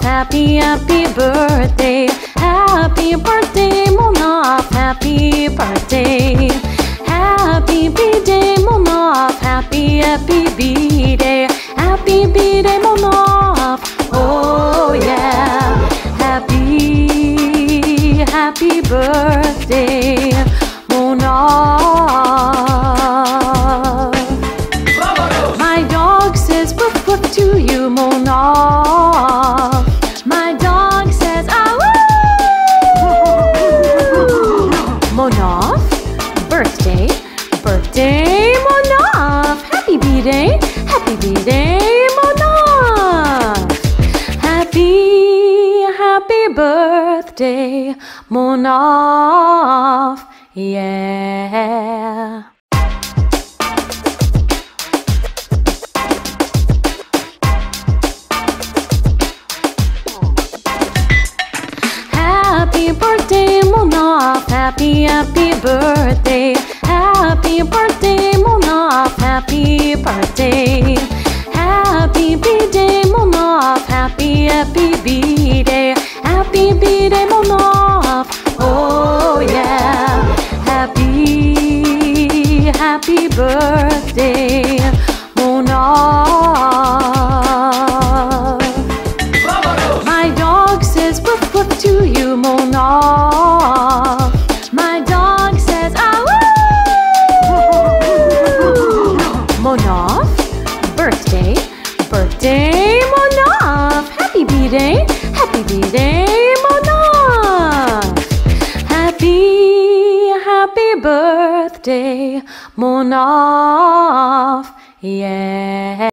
Happy, happy birthday. Happy birthday, Monaaf. Happy birthday. Happy B-Day, Monaaf. Happy, happy birthday, Monaaf. Happy B-Day, happy B-Day, Monaaf. Happy, happy birthday, Monaaf. Yeah. Happy birthday, Monaaf. Happy, happy birthday. Happy birthday, Happy B-Day, Monaaf. Oh yeah. Happy, happy birthday, Monaaf. My dog says you. My dog says ah birthday, birthday. Happy B-Day, happy B-Day, birthday, Monaaf. Yeah.